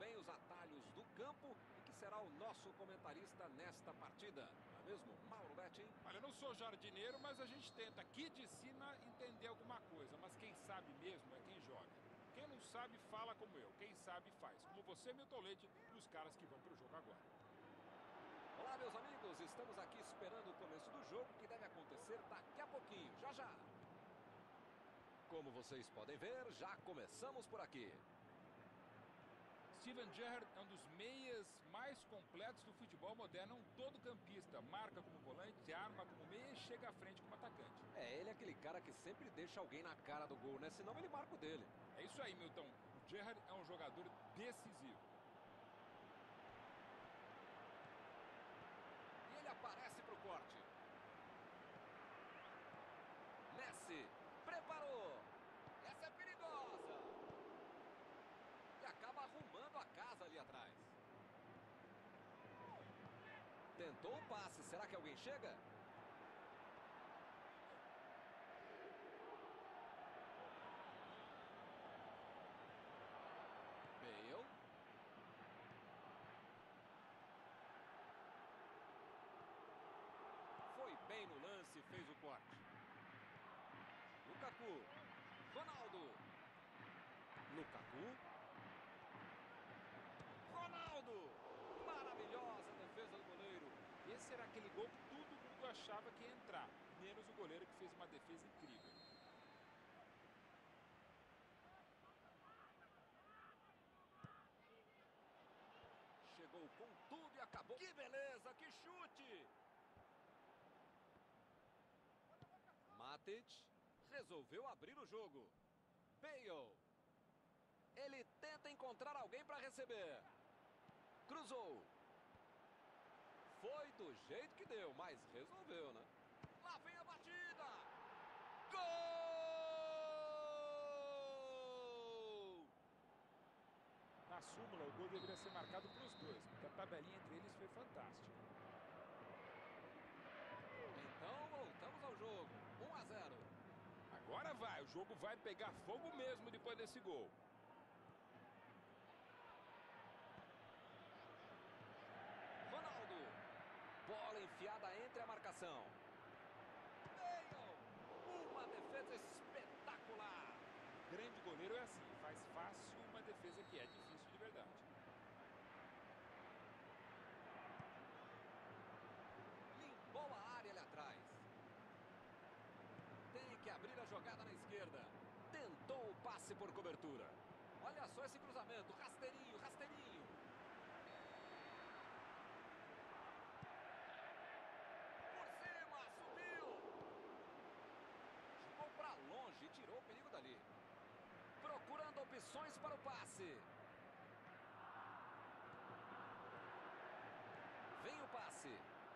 bem os atalhos do campo e que será o nosso comentarista nesta partida. Não é mesmo, Mauro Betting? Olha, eu não sou jardineiro, mas a gente tenta aqui de cima entender alguma coisa. Mas quem sabe mesmo é quem joga. Quem não sabe, fala como eu. Quem sabe, faz. Como você, Milton Leite, e os caras que vão para o jogo agora. Olá, meus amigos. Estamos aqui esperando o começo do jogo, que deve acontecer daqui a pouquinho. Já, já. Como vocês podem ver, já começamos por aqui. Steven Gerrard é um dos meias mais completos do futebol moderno, um todo campista, marca como volante, arma como meia e chega à frente como atacante. É, ele é aquele cara que sempre deixa alguém na cara do gol, né? Senão ele marca o dele. É isso aí, Milton. O Gerrard é um jogador decisivo. E ele aparece para o corte. Messi preparou. Essa é perigosa e acaba arrumando a casa ali atrás. Tentou o passe, será que alguém chega? Bale. Foi bem no lance, fez o corte. Lukaku. Ronaldo. Lukaku. Ronaldo! Maravilhosa defesa do goleiro. Era aquele gol que todo mundo achava que ia entrar, menos o goleiro que fez uma defesa incrível. Chegou com tudo e acabou. Que beleza, que chute! Matic resolveu abrir o jogo. Bale. Ele tenta encontrar alguém para receber. Cruzou. Do jeito que deu, mas resolveu, né? Lá vem a batida. Gol! Na súmula, o gol deveria ser marcado para os dois, porque a tabelinha entre eles foi fantástica. Então, voltamos ao jogo. 1 a 0. Agora vai, o jogo vai pegar fogo mesmo depois desse gol. Ronaldo. Bola enfiada entre a marcação. Bale. Uma defesa espetacular. Grande goleiro é assim, faz fácil uma defesa que é difícil de verdade. Limpou a área ali atrás. Tem que abrir a jogada na esquerda. Tentou o passe por cobertura. Olha só esse cruzamento. Rasteirinho, rasteirinho. longe e tirou o perigo dali. Opções para o passe. Vem o passe.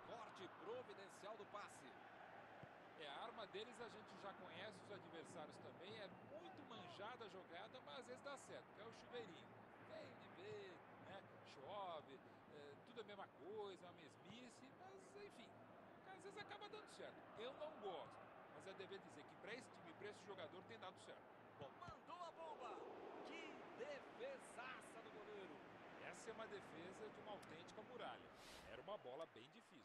Corte providencial do passe. É, a arma deles a gente já conhece, os adversários também. É muito manjada a jogada, mas às vezes dá certo, que é o chuveirinho. Vem de ver, né? Chove, é, tudo a mesma coisa, a mesmice, mas enfim, às vezes acaba dando certo. Eu não gosto. Mas é dever dizer que para esse time, para esse jogador, tem dado certo. Bom, mandou a bomba. Que defesaça do goleiro. É uma defesa de uma autêntica muralha. Era uma bola bem difícil.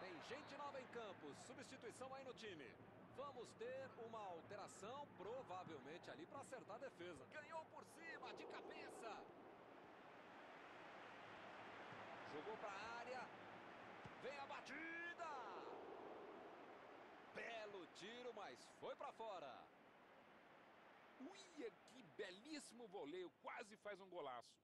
Tem gente nova em campo, substituição aí no time. Vamos ter uma alteração, provavelmente ali para acertar a defesa. Ganhou por cima, de cabeça. Jogou para a área. Vem a batida. Belo tiro, mas foi para fora. Uia, que belíssimo voleio. Quase faz um golaço.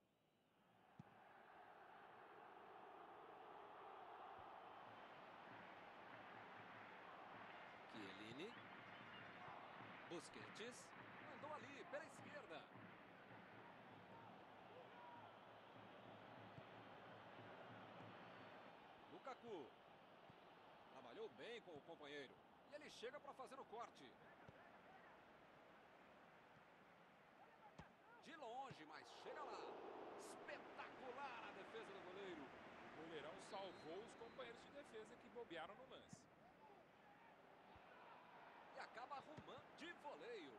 Busquets. Mandou ali, pela esquerda. Lukaku. Trabalhou bem com o companheiro. E ele chega para fazer o corte. De longe, mas chega lá. Espetacular a defesa do goleiro. O goleirão salvou os companheiros de defesa que bobearam no lance. E acaba arrumando de voleio.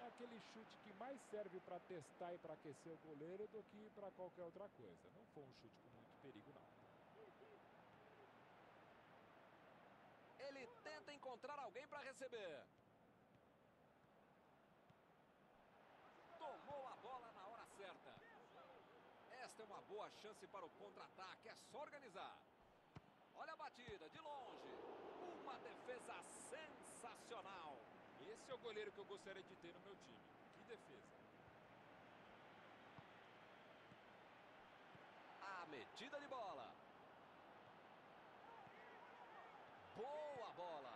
É aquele chute que mais serve para testar e para aquecer o goleiro do que para qualquer outra coisa. Não foi um chute com muito perigo, não. Ele tenta encontrar alguém para receber. Tomou a bola na hora certa. Esta é uma boa chance para o contra-ataque. É só organizar. Olha a batida de longe. Uma defesa sensacional. Esse é o goleiro que eu gostaria de ter no meu time. Que defesa. A metida de bola. Boa bola.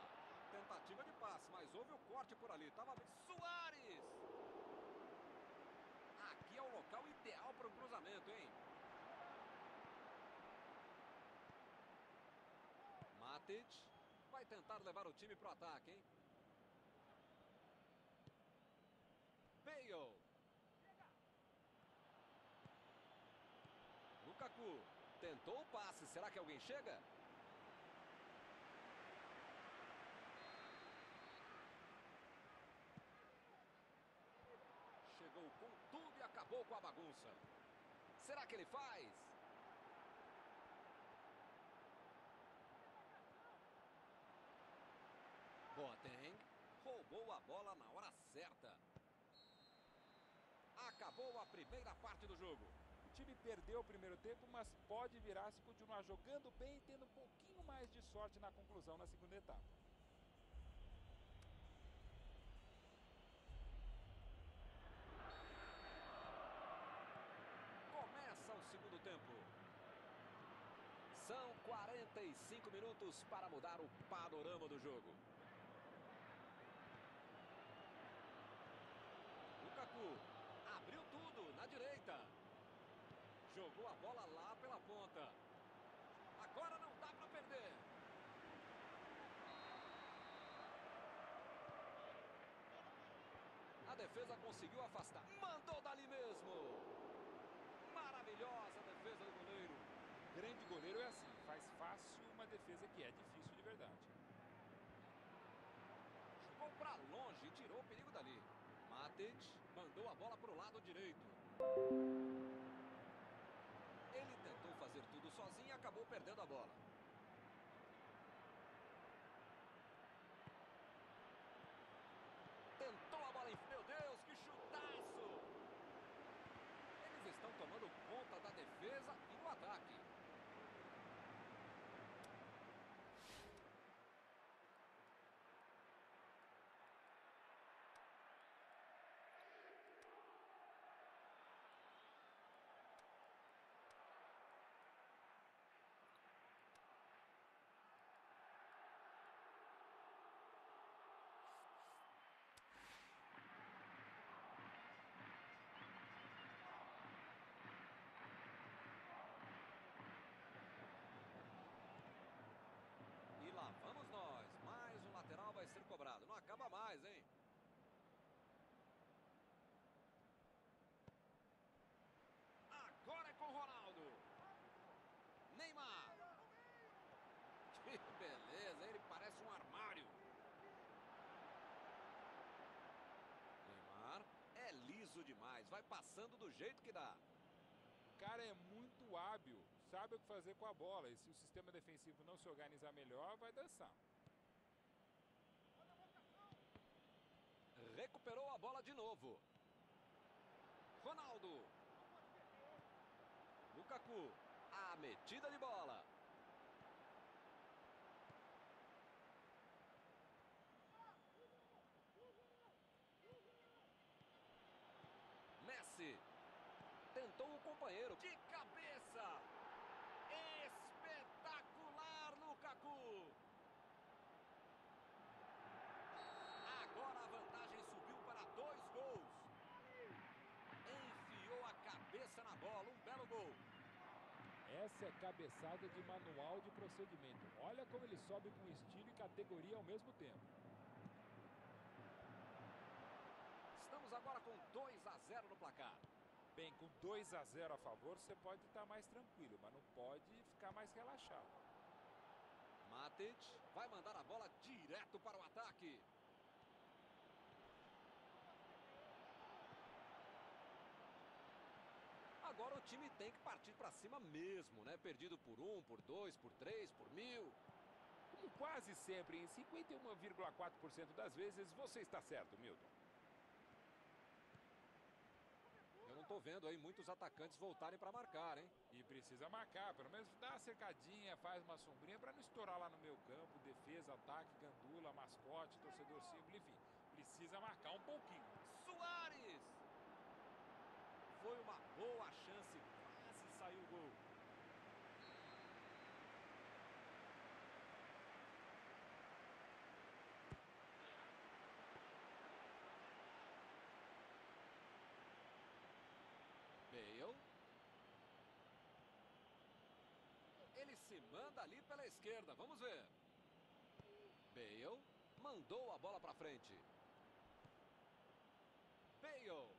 Tentativa de passe, mas houve o corte por ali. Tava Soares. Aqui é o local ideal para o cruzamento, hein? Matic vai tentar levar o time para o ataque, hein? Bale. Lukaku tentou o passe. Será que alguém chega? Chegou com tudo e acabou com a bagunça. Será que ele faz? Boateng roubou a bola na hora certa. Acabou a primeira parte do jogo. Time perdeu o primeiro tempo, mas pode virar se continuar jogando bem e tendo um pouquinho mais de sorte na conclusão na segunda etapa. Começa o segundo tempo. São 45 minutos para mudar o panorama do jogo. Lukaku abriu tudo na direita. Jogou a bola lá pela ponta. Agora não dá para perder. A defesa conseguiu afastar. Mandou dali mesmo. Maravilhosa defesa do goleiro. Grande goleiro é assim, faz fácil uma defesa que é difícil de verdade. Jogou para longe e tirou o perigo dali. Matic mandou a bola para o lado direito. Ele tentou fazer tudo sozinho e acabou perdendo a bola. Tentou a bola. Meu Deus, que chutaço! Eles estão tomando conta da defesa e do ataque. E lá vamos nós. Mais um lateral vai ser cobrado. Não acaba mais, hein? Agora é com o Ronaldo. Neymar. Que beleza, ele parece um armário. Neymar é liso demais, vai passando do jeito que dá. O cara é muito hábil, sabe o que fazer com a bola. E se o sistema defensivo não se organizar melhor, vai dançar. Recuperou a bola de novo. Ronaldo. Lukaku. A metida de bola. Messi. Tentou o companheiro. De cabeça. Espetacular, Lukaku. Agora a vantagem subiu para dois gols. Enfiou a cabeça na bola. Um belo gol. Essa é cabeçada de manual de procedimento. Olha como ele sobe com estilo e categoria ao mesmo tempo. Estamos agora com 2 a 0 no placar. Bem, com 2 a 0 a favor, você pode estar mais tranquilo, mas não pode ficar mais relaxado. Matic vai mandar a bola direto para o ataque. Agora o time tem que partir para cima mesmo, né? Perdido por um, por dois, por três, por mil. Como quase sempre, em 51,4% das vezes, você está certo, Milton. Estou vendo aí muitos atacantes voltarem para marcar, hein? E precisa marcar, pelo menos dá uma cercadinha, faz uma sombrinha para não estourar lá no meu campo, defesa, ataque, gandula, mascote, torcedor símbolo, enfim. Precisa marcar um pouquinho. Soares! Foi uma boa chance, quase saiu o gol. Bale. Ele se manda ali pela esquerda, vamos ver. Bale mandou a bola para frente. Bale.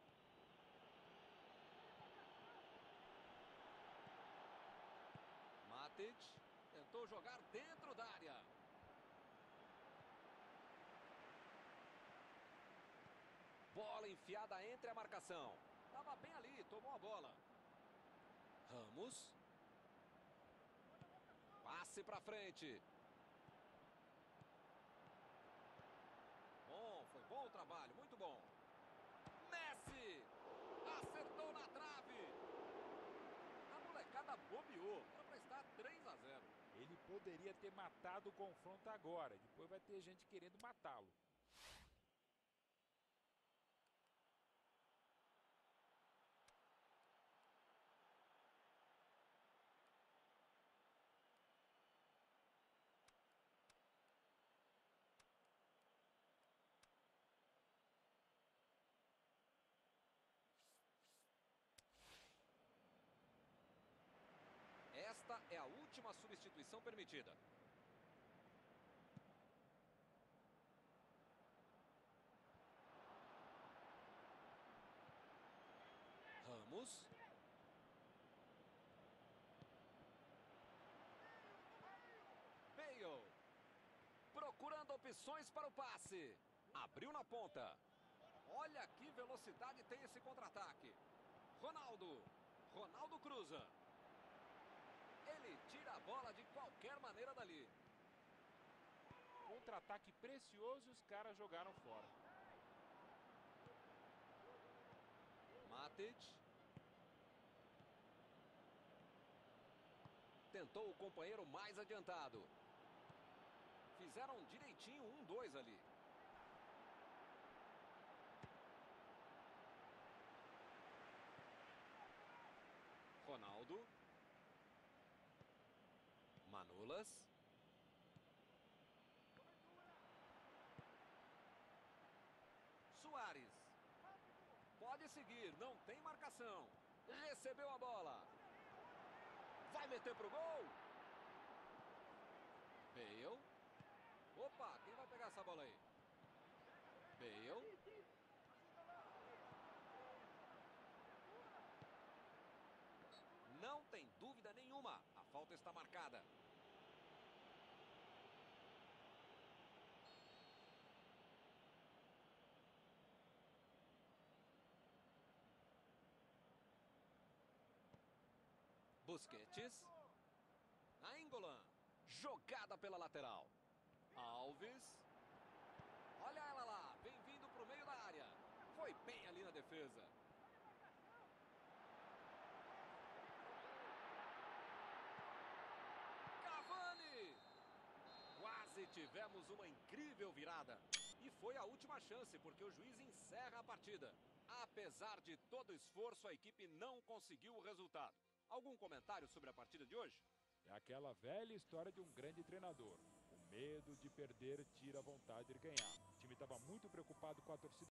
Matic tentou jogar dentro da área. Bola enfiada entre a marcação. Estava bem ali, tomou a bola. Ramos. Passe para frente. Bom, foi bom o trabalho, muito bom. Messi! Acertou na trave. A molecada bobeou. Era para estar 3 a 0. Ele poderia ter matado o confronto agora. Depois vai ter gente querendo matá-lo. Esta é a última substituição permitida. Ramos. Bale. Procurando opções para o passe. Abriu na ponta. Olha que velocidade tem esse contra-ataque. Ronaldo. Ronaldo cruza. Bola de qualquer maneira dali. Contra-ataque precioso e os caras jogaram fora. Matic. Tentou o companheiro mais adiantado. Fizeram direitinho um, dois ali. Ronaldo. Manolas. Soares. Pode seguir, não tem marcação. Recebeu a bola. Vai meter pro gol. Bale. Opa, quem vai pegar essa bola aí? Bale. Não tem dúvida nenhuma. A falta está marcada. Busquets. Nainggolan. Jogada pela lateral. Alves. Olha ela lá. Vem vindo para o meio da área. Foi bem ali na defesa. Cavani. Quase tivemos uma incrível virada. E foi a última chance, porque o juiz encerra a partida. Apesar de todo o esforço, a equipe não conseguiu o resultado. Algum comentário sobre a partida de hoje? É aquela velha história de um grande treinador. O medo de perder tira a vontade de ganhar. O time estava muito preocupado com a torcida.